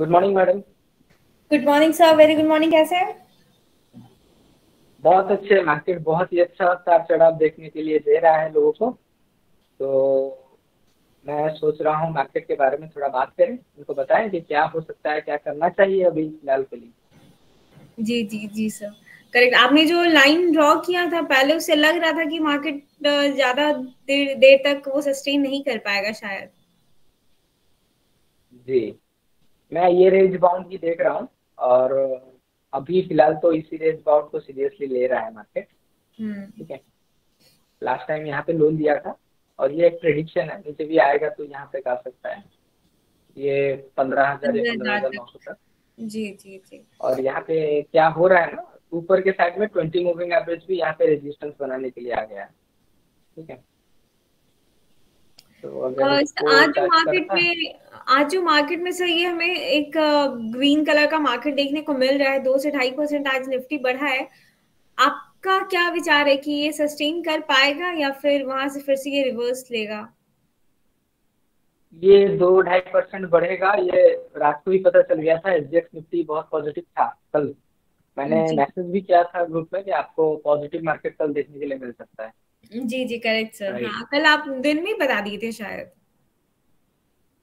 Good morning madam good morning sir very good morning कैसे हैं? बहुत अच्छे मार्केट बहुत ही अच्छा उतार चढ़ाव देखने के लिए दे रहा है लोगों को। तो मैं सोच रहा हूँ मार्केट के बारे में थोड़ा बात करें उनको बताएँ कि क्या हो सकता है क्या करना चाहिए अभी फ़िलहाल के लिए। जी जी जी सर करेक्ट आपने जो लाइन ड्रॉ किया था पहले उससे लग रहा था कि मार्केट ज़्यादा देर देर तक वो सस्टेन नहीं कर पाएगा शायद। जी। मैं ये रेंज बाउंड की देख रहा हूँ और अभी फ़िलहाल तो इसी रेंज बाउंड को सीरियसली ले रहा है मार्केट हम्म। ठीक है? लास्ट टाइम यहाँ पे लोन दिया था और ये एक प्रिडिक्शन है नीचे भी आएगा तो यहाँ पे आ सकता है। ये पंद्रह हज़ार या पंद्रह हज़ार नौ सौ तक। जी जी जी। और यहाँ पे क्या हो रहा है ना ऊपर के साइड में ट्वेंटी मूविंग एवरेज भी यहाँ पे रेजिस्टेंस बनाने के लिए आ गया है। ठीक है? तो आज मार्केट में आज जो मार्केट में सही है हमें एक ग्रीन कलर का मार्केट देखने को मिल रहा है दो से ढाई परसेंट आज निफ्टी बढ़ा है। आपका क्या विचार है कि ये सस्टेन कर पाएगा या फिर वहाँ से फिर से ये रिवर्स लेगा? ये दो ढाई परसेंट बढ़ेगा ये रात को ही पता चल गया था एस निफ्टी बहुत पॉजिटिव था कल। मैंने मैसेज भी किया था ग्रुप में कि आपको पॉजिटिव मार्केट कल देखने के लिए मिल सकता है। जी जी करेक्ट सर हाँ कल आप दिन में बता दिए थे शायद।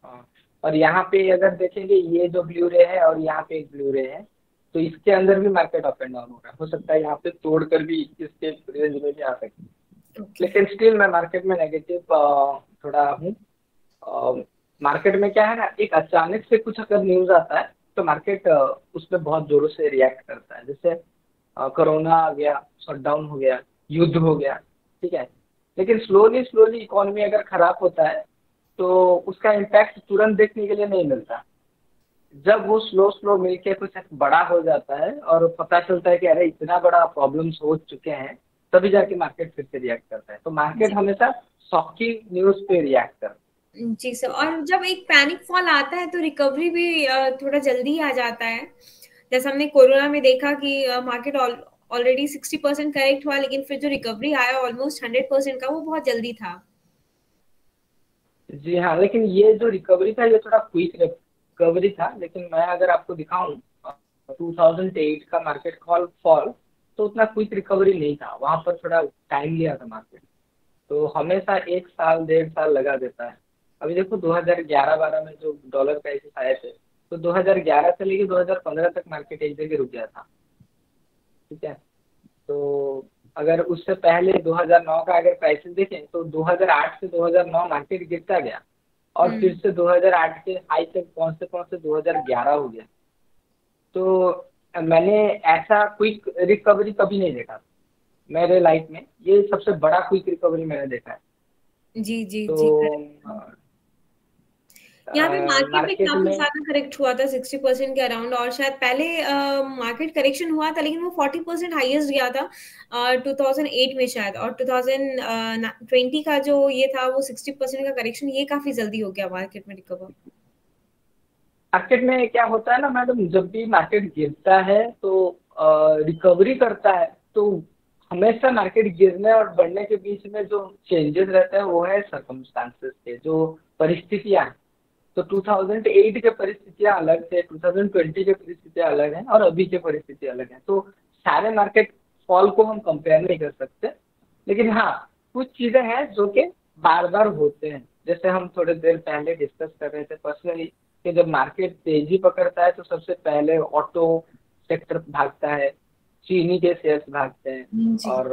हाँ, और यहाँ पे अगर देखेंगे ये जो ब्लू रे है और यहाँ पे एक ब्लू रे है तो इसके अंदर भी मार्केट अप एंड डाउन होगा हो। सकता है यहाँ पे तोड़कर भी इसके रेंज में भी आ okay. लेकिन स्टिल मैं मार्केट में नेगेटिव थोड़ा हूँ। मार्केट में क्या है ना एक अचानक से कुछ अगर न्यूज़ आता है तो मार्केट उस पर बहुत जोरों से रिएक्ट करता है। जैसे कोरोना आ गया शटडाउन हो गया युद्ध हो गया ठीक है? लेकिन स्लोली स्लोली इकोनॉमी अगर खराब होता है तो उसका इम्पैक्ट तुरंत देखने के लिए नहीं मिलता। जब वो स्लो स्लो मिलके कुछ बड़ा हो जाता है और पता चलता है कि अरे इतना बड़ा प्रॉब्लम्स हो चुके हैं तभी जाके मार्केट फिर से रिएक्ट करता है। तो मार्केट हमेशा शॉकिंग न्यूज़ पे रिएक्ट करता है। जी सर और जब एक पैनिक फॉल आता है तो रिकवरी भी थोड़ा जल्दी आ जाता है। जैसे हमने कोरोना में देखा कि market already sixty percent correct हुआ लेकिन फिर जो रिकवरी आया ऑलमोस्ट हंड्रेड परसेंट का वो बहुत जल्दी था। जी हाँ लेकिन ये जो रिकवरी था, ये थोड़ा क्विक रिकवरी था, लेकिन मैं अगर आपको दिखाऊँ 2008 का मार्केट कॉल फॉल तो उतना क्विक रिकवरी नहीं था। वहाँ पर थोड़ा टाइम लिया था मार्केट तो हमेशा एक साल, डेढ़ साल लगा देता है। अभी देखो 2011-12 में जो डॉलर प्राइसेस आए थे तो 2011 से लेके 2015 तक मार्केट एक जगह रुक गया था। ठीक है? तो अगर उससे पहले 2009 का अगर प्राइसेस देखें तो 2008 से 2009 मार्केट गिरता गया। और हम्म। फिर से 2008 के हाई तक पहुँचते पहुँचते 2011 हो गया। तो मैंने ऐसा क्विक रिकवरी कभी नहीं देखा। मेरे लाइफ में ये सबसे बड़ा क्विक रिकवरी मैंने देखा है। जी जी तो, जी यहाँ पे मार्केट में काफ़ी ज़्यादा करेक्ट हुआ था सिक्सटी परसेंट के अराउंड और शायद पहले मार्केट करेक्शन हुआ था लेकिन वो फोर्टी परसेंट हाइएस्ट गया था टू थाउज़ेंड एट में शायद और टू थाउज़ेंड ट्वेंटी का जो ये था वो सिक्सटी परसेंट का करेक्शन ये काफ़ी जल्दी हो गया मार्केट में रिकवर मार्केट में क्या होता है ना मैडम जब भी मार्केट गिरता है तो रिकवरी करता है तो हमेशा मार्केट गिरने और बढ़ने के बीच में जो चेंजेस रहते हैं वो है सर्कमस्टांसेस के जो परिस्थितियाँ तो 2008 के परिस्थितियाँ अलग थे 2020 के परिस्थितियाँ अलग हैं और अभी के परिस्थिति अलग हैं। तो सारे मार्केट फॉल को हम कंपेयर नहीं कर सकते लेकिन हाँ कुछ चीज़ें हैं जो कि बार बार होते हैं। जैसे हम थोड़ी देर पहले डिस्कस कर रहे थे पर्सनली कि जब मार्केट तेज़ी पकड़ता है तो सबसे पहले ऑटो सेक्टर भागता है चीनी के शेयर्स भागते हैं और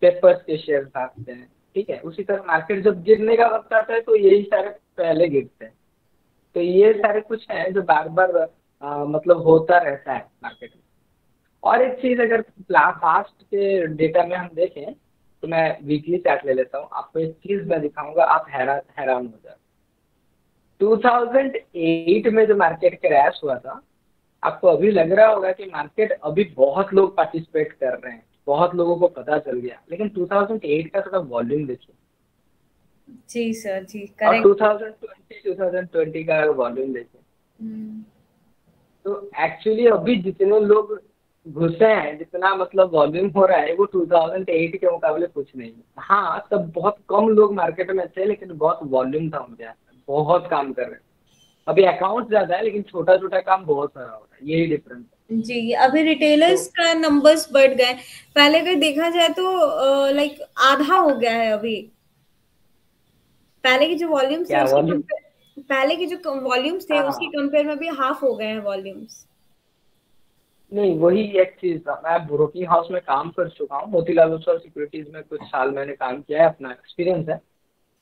पेपर्स के शेयर भागते हैं। ठीक है उसी तरह मार्केट जब गिरने का वक्त आता है तो यही सारे पहले गिरते हैं। तो ये सारे कुछ है जो बार बार आ, मतलब होता रहता है मार्केट में। और एक चीज़ अगर फास्ट के डेटा में हम देखें तो मैं वीकली चार्ट ले लेता हूँ। आपको एक चीज़ मैं दिखाऊँगा आप हैरान हैरान हो जाए 2008 में जो मार्केट क्रैश हुआ था आपको अभी लग रहा होगा कि मार्केट अभी बहुत लोग पार्टिसिपेट कर रहे हैं। बहुत लोगों को पता चल गया। लेकिन 2008 का थोड़ा वॉल्यूम देखिए। जी सर जी करेक्ट और 2020 2020 का वॉल्यूम देखिए। हम्म। तो एक्चुअली अभी जितने लोग घुसे हैं जितना मतलब वॉल्यूम हो रहा है वो 2008 के मुकाबले कुछ नहीं है। हाँ तब बहुत कम लोग मार्केट में थे लेकिन बहुत वॉल्यूम था उनके बहुत काम कर रहे हैं। अभी अकाउंट ज़्यादा है लेकिन छोटा छोटा काम बहुत सारा हो रहा है। यही डिफरेंस जी अभी रिटेलर्स तो, का नंबर्स बढ़ गए पहले अगर देखा जाए तो लाइक आधा हो गया है अभी। पहले की जो वॉल्यूम्स थे उसके पहले की जो वॉल्यूम्स थे उसके कंपेयर में भी हाफ़ हो गए हैं वॉल्यूम्स नहीं वही एक चीज़ था। मैं ब्रोकिंग हाउस में काम कर चुका हूँ। मोतीलाल ओसवाल सिक्योरिटीज में कुछ साल मैंने काम किया है अपना एक्सपीरियंस है।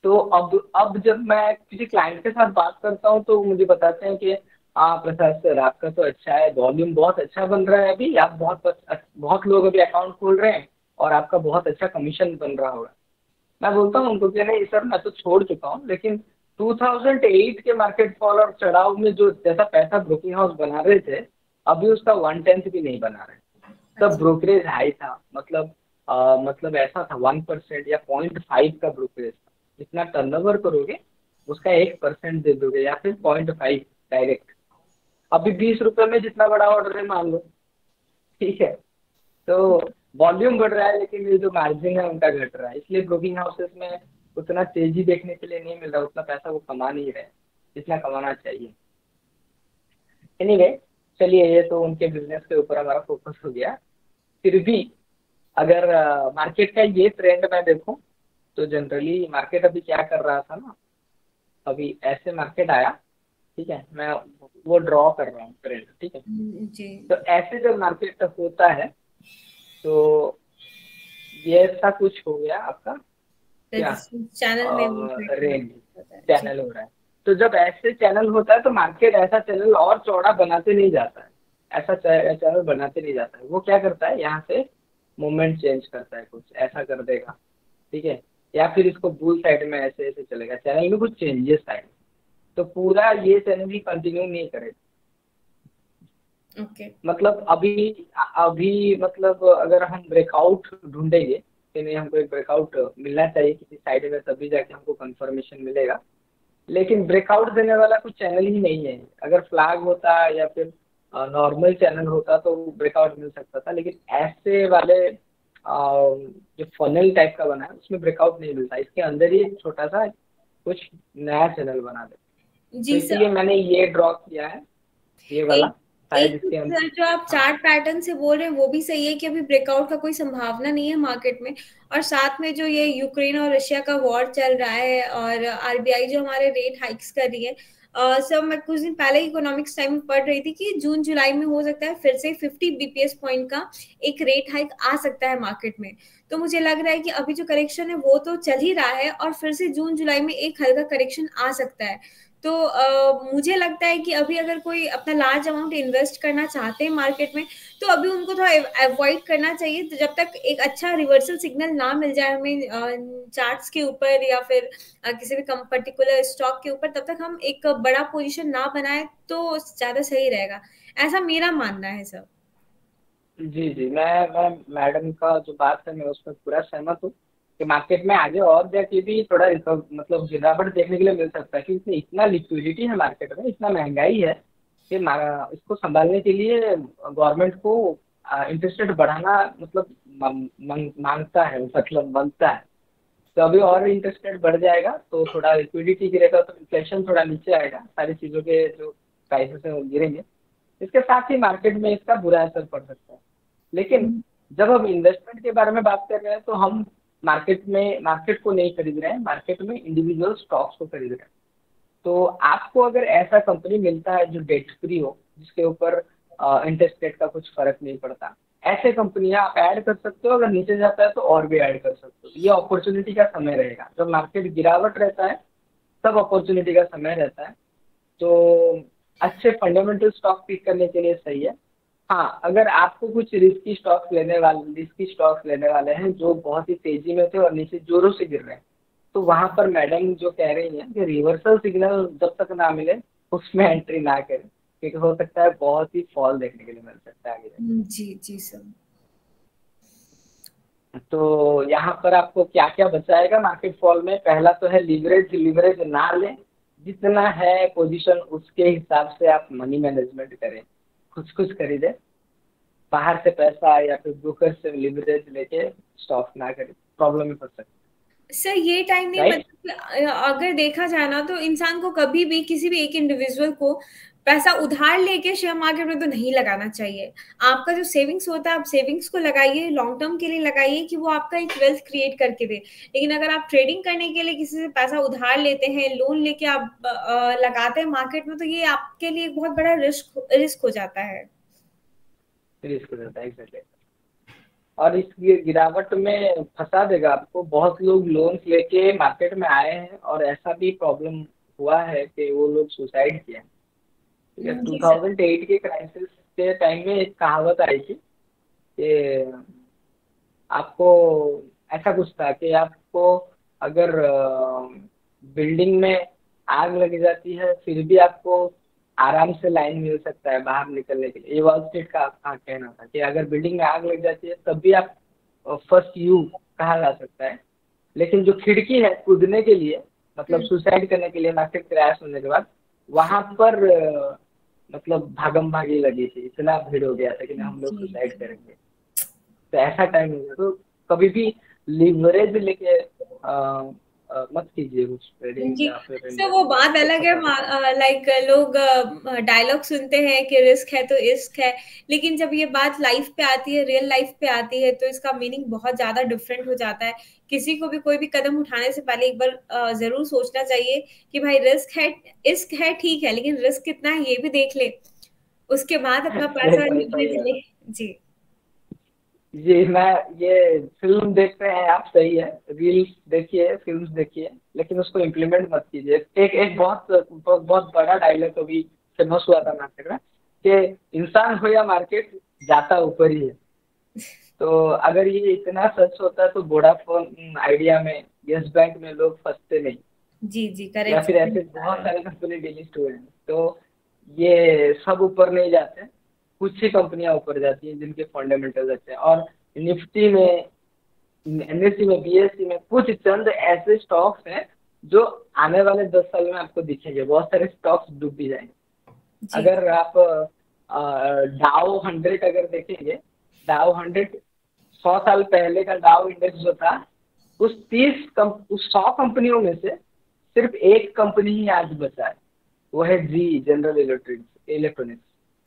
तो अब अब जब मैं किसी क्लाइंट के साथ बात करता हूँ तो मुझे बताते हैं कि हाँ प्रसाद सर आपका तो अच्छा है वॉल्यूम बहुत अच्छा बन रहा है अभी। आप बहुत बहुत लोग अभी अकाउंट खोल रहे हैं और आपका बहुत अच्छा कमीशन बन रहा होगा। मैं बोलता हूँ उनको कि नहीं सर मैं तो छोड़ चुका हूँ लेकिन 2008 के मार्केट फॉल और चढ़ाव में जो जैसा पैसा ब्रोकिंग हाउस बना रहे थे अभी उसका वन टेंथ भी नहीं बना रहे। तब ब्रोकरेज हाई था मतलब आ, मतलब ऐसा था वन परसेंट या पॉइंट फाइव का ब्रोकरेज था। जितना टर्नओवर करोगे उसका एक परसेंट दे दोगे या फिर पॉइंट फाइव डायरेक्ट अभी बीस रुपए में जितना बड़ा ऑर्डर है मान लो। ठीक है? तो वॉल्यूम बढ़ रहा है लेकिन ये जो मार्जिन है उनका घट रहा है। इसलिए ब्रोकिंग हाउसेस में उतना तेज़ी देखने के लिए नहीं मिल रहा उतना पैसा वो कमा नहीं रहे जितना कमाना चाहिए। एनीवे anyway, चलिए ये तो उनके बिज़नेस के ऊपर हमारा फोकस हो गया। फिर भी अगर मार्केट का ये ट्रेंड मैं देखूँ तो जनरली मार्केट अभी क्या कर रहा था ना? अभी ऐसे मार्केट आया ठीक है मैं वो ड्रॉ कर रहा हूँ ट्रेंड ठीक है। हम्म, जी। तो ऐसे जब मार्केट होता है तो ये ऐसा कुछ हो गया आपका चैनल में रेंज चैनल हो रहा है। तो जब ऐसे चैनल होता है तो मार्केट ऐसा चैनल और चौड़ा बनाते नहीं जाता है। ऐसा चैनल बनाते नहीं जाता है। वो क्या करता है यहाँ से मूवमेंट चेंज करता है कुछ ऐसा कर देगा ठीक है। या फिर इसको बुल साइड में ऐसे ऐसे चलेगा। चैनल में कुछ चेंजेस आए तो पूरा ये चैनल ही कंटिन्यू नहीं करेगा okay. मतलब अभी अभी मतलब अगर हम ब्रेकआउट ढूंढेंगे नहीं हमको एक ब्रेकआउट मिलना चाहिए किसी साइड में तभी जाके हमको कंफर्मेशन मिलेगा। लेकिन ब्रेकआउट देने वाला कुछ चैनल ही नहीं है। अगर फ्लैग होता या फिर नॉर्मल चैनल होता तो ब्रेकआउट मिल सकता था लेकिन ऐसे वाले जो फनल टाइप का बना है उसमें ब्रेकआउट नहीं मिलता। इसके अंदर ही एक छोटा सा कुछ नया चैनल बना दे जी तो इसलिए मैंने ये ड्रॉ किया है ये वाला एक जो आप चार्ट पैटर्न से बोल रहे हैं वो भी सही है कि अभी ब्रेकआउट का कोई संभावना नहीं है मार्केट में। और साथ में जो ये यूक्रेन और रशिया का वॉर चल रहा है और आरबीआई जो हमारे रेट हाइक्स कर रही है सर मैं कुछ दिन पहले इकोनॉमिक्स टाइम में पढ़ रही थी कि जून जुलाई में हो सकता है फिर से 50 बीपीएस पॉइंट का एक रेट हाइक आ सकता है मार्केट में। तो मुझे लग रहा है कि अभी जो करेक्शन है वो तो चल ही रहा है और फिर से जून जुलाई में एक हल्का करेक्शन आ सकता है। तो uh, मुझे लगता है कि अभी अगर कोई अपना लार्ज अमाउंट इन्वेस्ट करना चाहते हैं मार्केट में तो अभी उनको थोड़ा अवॉइड करना चाहिए। तो जब तक एक अच्छा रिवर्सल सिग्नल ना मिल जाए हमें चार्ट्स के ऊपर या फिर किसी भी कम पर्टिकुलर स्टॉक के ऊपर तब तक हम एक बड़ा पोजीशन ना बनाए तो ज़्यादा सही रहेगा। ऐसा मेरा मानना है सर जी जी। मैं मैं मैडम का जो बात है, मैं उसमें पूरा सहमत हूँ कि मार्केट में आगे और जाके भी थोड़ा मतलब गिरावट देखने के लिए मिल सकता है, क्योंकि इतना लिक्विडिटी है मार्केट में, इतना महँगाई है कि इसको संभालने के लिए गवर्नमेंट को इंटरेस्ट रेट बढ़ाना मतलब माँगता है मतलब बनता है। तो अभी और इंटरेस्ट रेट बढ़ जाएगा तो थोड़ा लिक्विडिटी गिरेगा तो इन्फ्लेशन थोड़ा नीचे आएगा, सारी चीज़ों के जो प्राइसेस है वो गिरेंगे। इसके साथ ही मार्केट में इसका बुरा असर पड़ सकता है। लेकिन जब हम इन्वेस्टमेंट के बारे में बात कर रहे हैं तो हम मार्केट में मार्केट को नहीं खरीद रहे हैं मार्केट में इंडिविजुअल स्टॉक्स को खरीद रहे हैं। तो आपको अगर ऐसा कंपनी मिलता है जो डेट फ्री हो जिसके ऊपर इंटरेस्ट रेट का कुछ फ़र्क नहीं पड़ता ऐसे कंपनियाँ आप ऐड कर सकते हो अगर नीचे जाता है तो और भी ऐड कर सकते हो। ये अपॉर्चुनिटी का समय रहेगा। जब मार्केट गिरावट रहता है तब अपॉर्चुनिटी का समय रहता है। तो अच्छे फंडामेंटल स्टॉक पिक करने के लिए सही है। हाँ अगर आपको कुछ रिस्की स्टॉक्स लेने वाले रिस्की स्टॉक्स लेने वाले हैं जो बहुत ही तेज़ी में थे और नीचे जोरों से गिर रहे हैं तो वहाँ पर मैडम जो कह रही हैं कि रिवर्सल सिग्नल जब तक ना मिले उसमें एंट्री ना करें क्योंकि हो सकता है बहुत ही फॉल देखने के लिए मिल सकता है आगे हम्म, जी जी सर तो यहाँ पर आपको क्या क्या बचाएगा मार्केट फॉल में? पहला तो है लीवरेज लीवरेज ना लें जितना है पोजीशन उसके हिसाब से आप मनी मैनेजमेंट करें। कुछ कुछ खरीदे बाहर से पैसा या फिर ब्रोकर से लिवरेज लेके स्टॉक ना करें प्रॉब्लम में फंस सकते सर ये टाइम नहीं मतलब अगर देखा जाए ना तो इंसान को कभी भी किसी भी एक इंडिविजुअल को पैसा उधार लेके शेयर मार्केट में तो नहीं लगाना चाहिए। आपका जो सेविंग्स होता है, आप सेविंग्स को लगाइए लॉन्ग टर्म के लिए लगाइए कि वो आपका एक वेल्थ क्रिएट करके दे। लेकिन अगर आप ट्रेडिंग करने के लिए किसी से पैसा उधार लेते हैं लोन लेके आप लगाते हैं मार्केट में तो ये आपके लिए बहुत बड़ा रिस्क रिस्क हो जाता है। हो है और इस गिरावट में फंसा देगा आपको। बहुत लोग लोन लेके मार्केट में आए हैं और ऐसा भी प्रॉब्लम हुआ है कि वो लोग सुसाइड किए टू थाउज़ेंड एट के क्राइसिस के टाइम में एक कहावत आई थी कि आपको ऐसा कुछ था कि आपको अगर बिल्डिंग में आग लग जाती है फिर भी आपको आराम से लाइन मिल सकता है बाहर निकलने के लिए। ये वॉल स्ट्रीट का आपका कहना था कि अगर बिल्डिंग में आग लग जाती है तब भी आप फ़र्स्ट यू कहा जा सकता है। लेकिन जो खिड़की है कूदने के लिए मतलब सुसाइड हम्म। करने के लिए मार्केट क्रैश होने के बाद वहाँ पर मतलब भागम भागी लगी थी इतना भीड़ हो गया था कि हम लोग सुसाइड करेंगे। तो ऐसा टाइम हो गया। तो कभी भी लिवरेज लेके मत कीजिए कुछ सर वो बात अलग है लाइक लोग डायलॉग सुनते हैं कि रिस्क है तो इश्क है लेकिन जब ये बात लाइफ पे आती है रियल लाइफ पे आती है तो इसका मीनिंग बहुत ज़्यादा डिफरेंट हो जाता है। किसी को भी कोई भी कदम उठाने से पहले एक बार ज़रूर सोचना चाहिए कि भाई रिस्क है इश्क है ठीक है लेकिन रिस्क कितना है ये भी देख ले। उसके बाद अपना पैसा जी। जी मैं ये फ़िल्म देख रहे हैं आप सही है। रील्स देखिए फ़िल्म देखिए लेकिन उसको इम्प्लीमेंट मत कीजिए। एक एक बहुत बहुत बड़ा डायलॉग अभी फ़ेमस हुआ था मार्केट में कि इंसान हो या मार्केट जाता ऊपर ही है। तो अगर ये इतना सच होता तो वोडाफोन आइडिया में यस बैंक में लोग फंसते नहीं। जी जी करेक्ट या फिर ऐसे बहुत सारे कंपनी डिलिस्ट हुए हैं। तो ये सब ऊपर नहीं जाते। कुछ ही कंपनियाँ ऊपर जाती हैं जिनके फंडामेंटल अच्छे हैं। और निफ्टी में एनएससी में बीएससी में कुछ चंद ऐसे स्टॉक्स हैं जो आने वाले दस साल में आपको दिखेंगे। बहुत सारे स्टॉक्स डूब भी जाएँगे। अगर आप डाओ हंड्रेड अगर देखेंगे डाओ हंड्रेड सौ साल पहले का डाओ इंडेक्स जो था उस तीस उस सौ कंपनियों में से सिर्फ़ एक कंपनी ही आज बचा है। वो है जी जनरल इलेक्ट्रॉनिक्स इलेक्ट्रॉनिक्स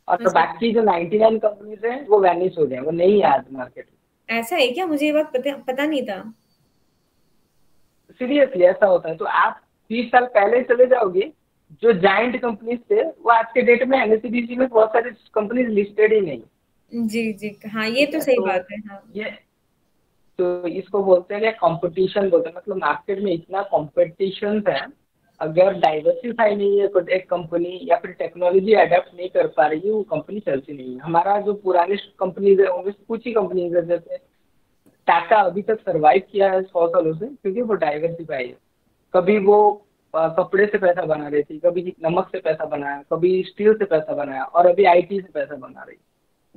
और तो बाकी जो 99 कंपनीज़ हैं वो वैनिश हो गए वो नहीं है आज मार्केट में। ऐसा है क्या? मुझे ये बात पता, पता नहीं था। सीरियसली ऐसा होता है। तो आप तीस साल पहले चले जाओगे जो जाइंट कंपनीज़ थे वो आज के डेट में एनएससीडीसी में बहुत सारी कंपनीज़ लिस्टेड ही नहीं। जी जी। हाँ ये तो सही तो बात है हाँ। ये तो इसको बोलते हैं कंपटीशन बोलते हैं। मतलब मार्केट में इतना कॉम्पिटिशन है अगर डाइवर्सिफाई नहीं है एक कंपनी या फिर टेक्नोलॉजी अडेप्ट नहीं कर पा रही है वो कंपनी चलती नहीं है। हमारा जो पुरानी कंपनीज़ है उनमें कुछ ही कंपनीज़ है जैसे टाटा अभी तक सर्वाइव किया है सौ सालों से क्योंकि वो डाइवर्सिफाई है। कभी वो कपड़े से पैसा बना रही थी कभी नमक से पैसा बनाया कभी स्टील से पैसा बनाया और अभी आईटी से पैसा बना रही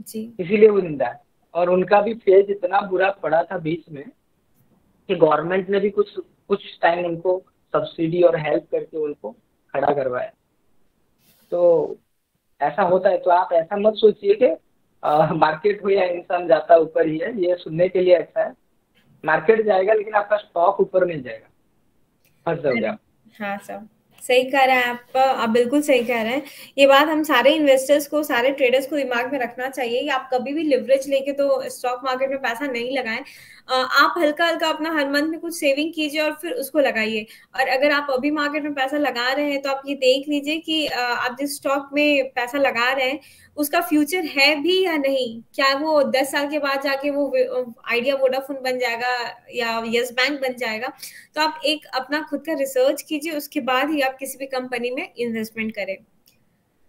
जी। इसीलिए वो ज़िंदा है। और उनका भी फ़ेज़ इतना बुरा पड़ा था बीच में कि गवर्नमेंट ने भी कुछ कुछ टाइम उनको सब्सिडी और हेल्प करके उनको खड़ा करवाया। तो ऐसा होता है तो आप ऐसा मत सोचिए कि मार्केट हो या इंसान जाता ऊपर ही है, ये सुनने के लिए अच्छा है। मार्केट जाएगा, लेकिन आपका स्टॉक ऊपर मिल जाएगा। हाँ सर सही कह रहे हैं आप आप बिल्कुल सही कह रहे हैं। ये बात हम सारे इन्वेस्टर्स को, सारे ट्रेडर्स को दिमाग में रखना चाहिए कि आप कभी भी लिवरेज लेके तो स्टॉक मार्केट में पैसा नहीं लगाएँ। आप हल्का हल्का अपना हर मंथ में कुछ सेविंग कीजिए और फिर उसको लगाइए। और अगर आप अभी मार्केट में पैसा लगा रहे हैं तो आप ये देख लीजिए कि आप जिस स्टॉक में पैसा लगा रहे हैं, उसका फ्यूचर है भी या नहीं? क्या वो दस साल के बाद जाके वो आइडिया वोडाफोन बन जाएगा या यस बैंक बन जाएगा? तो आप एक अपना खुद का रिसर्च कीजिए, उसके बाद ही आप किसी भी कंपनी में इन्वेस्टमेंट करें।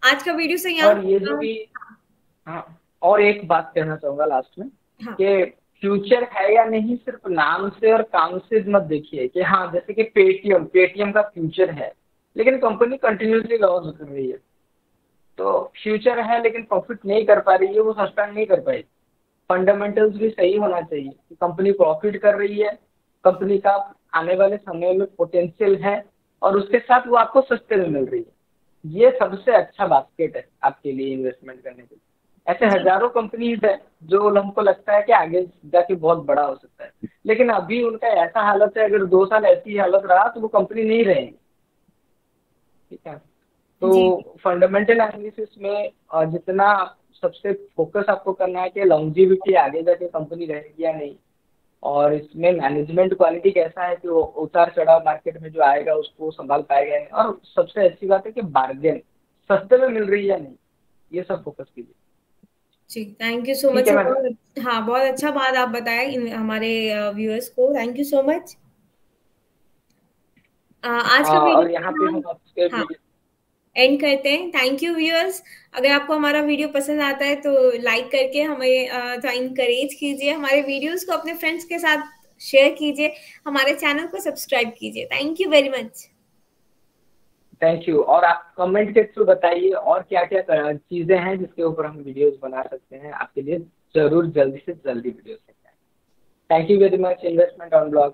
आज का वीडियो से यहाँ और ये जो भी हाँ और एक बात कहना चाहूँगा लास्ट में हाँ. कि फ्यूचर है या नहीं सिर्फ़ नाम से और काम से मत देखिए कि हाँ जैसे कि पेटीएम पेटीएम का फ्यूचर है लेकिन कंपनी कंटिन्यूसली लॉस कर रही है। तो फ्यूचर है लेकिन प्रॉफिट नहीं कर पा रही है वो सस्पेंड नहीं कर पाएगी फंडामेंटल्स भी सही होना चाहिए कि कंपनी प्रॉफिट कर रही है। कंपनी का आने वाले समय में पोटेंशियल है। और उसके साथ वो आपको सस्ते में मिल रही है। ये सबसे अच्छा बास्केट है आपके लिए इन्वेस्टमेंट करने के लिए। ऐसे हज़ारों कंपनीज़ है जो हमको लगता है कि आगे जाके बहुत बड़ा हो सकता है। लेकिन अभी उनका ऐसा हालत है अगर दो साल ऐसी हालत रहा तो वो कंपनी नहीं रहेगी। ठीक है? तो फंडामेंटल एनालिसिस में जितना सबसे फोकस आपको करना है कि लॉन्जिविटी आगे जाके कंपनी रहेगी या नहीं और इसमें मैनेजमेंट क्वालिटी कैसा है कि वो उतार चढ़ाव मार्केट में जो आएगा उसको संभाल पाएगा और सबसे अच्छी बात है कि बार्गेन सस्ते में मिल रही है या नहीं ये सब फोकस कीजिए। जी थैंक यू सो मच हाँ बहुत अच्छा बात आप बताए हमारे व्यूअर्स को। थैंक यू सो मच आज का वीडियो और यहाँ पे हम आपके हाँ, एंड करते हैं. थैंक यू व्यूअर्स अगर आपको हमारा वीडियो पसंद आता है तो लाइक करके हमें थोड़ा इंकरेज कीजिए. हमारे वीडियोस को अपने फ्रेंड्स के साथ शेयर कीजिए. हमारे चैनल को सब्सक्राइब कीजिए. Thank you very much thank you और आप कमेंट के थ्रू बताइए और क्या क्या चीज़ें हैं जिसके ऊपर हम वीडियोस बना सकते हैं. आपके लिए ज़रूर जल्दी से जल्दी videos thank you very much investment on blog